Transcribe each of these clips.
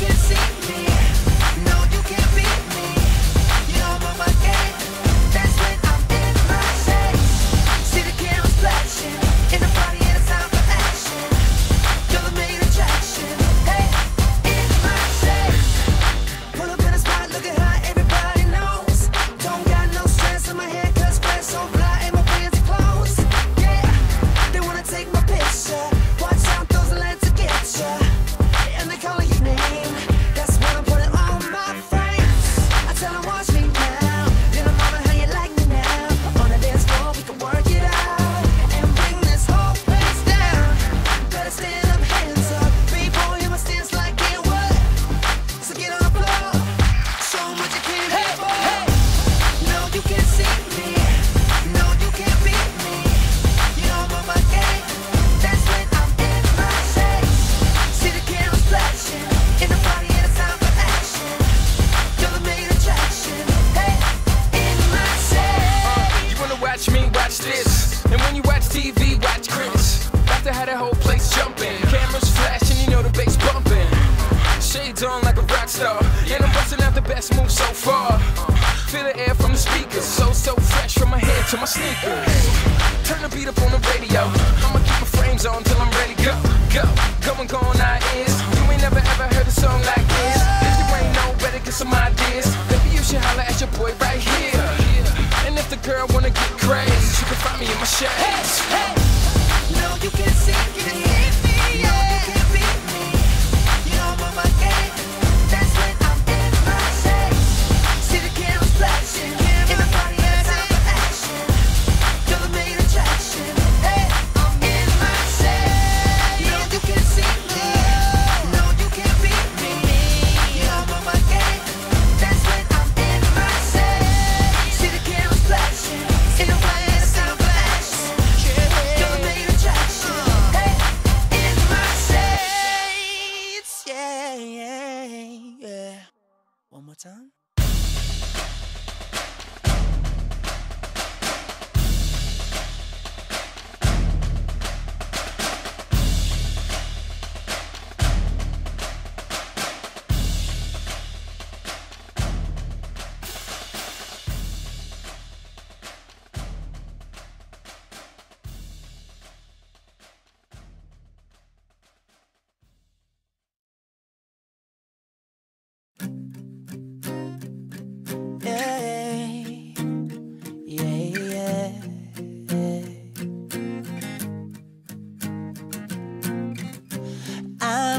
you can see me. On like a rock star. And I'm busting out the best move so far. Feel the air from the speakers, so so fresh from my head to my sneakers. Turn the beat up on the radio. I'ma keep my frames on till I'm ready. Go, go, go and go on our ears. You ain't never ever heard a song like this. If you ain't know, better get some ideas. Baby, you should holler at your boy right here. And if the girl wanna get crazy, she can find me in my shades. No,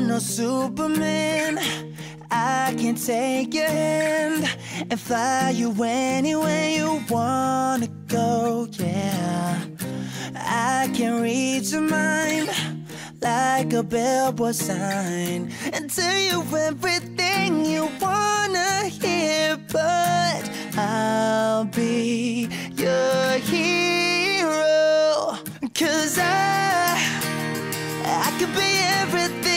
I'm no Superman. I can take your hand and fly you anywhere you wanna go. Yeah, I can read your mind like a billboard sign and tell you everything you wanna hear. But I'll be your hero, cause I. I could be everything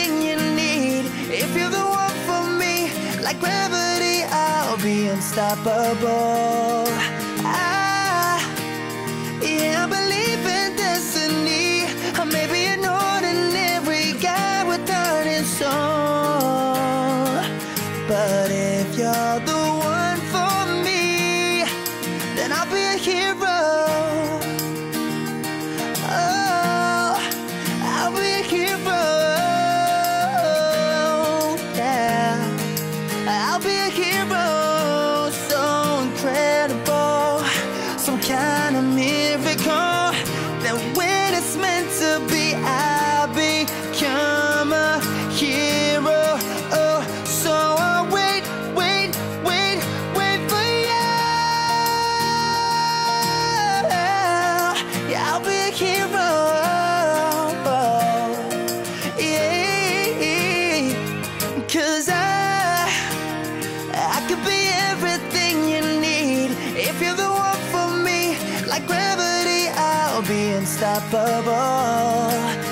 if you're the one for me. Like gravity, I'll be unstoppable. Like gravity, I'll be unstoppable.